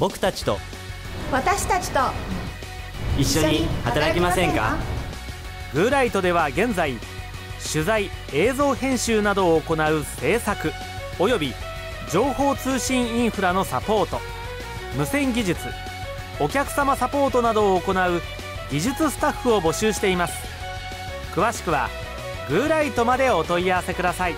僕たちと。私たちと。一緒に働きませんか？グーライトでは現在取材映像編集などを行う制作および情報通信インフラのサポート無線技術お客様サポートなどを行う技術スタッフを募集しています。詳しくはグーライトまでお問い合わせください。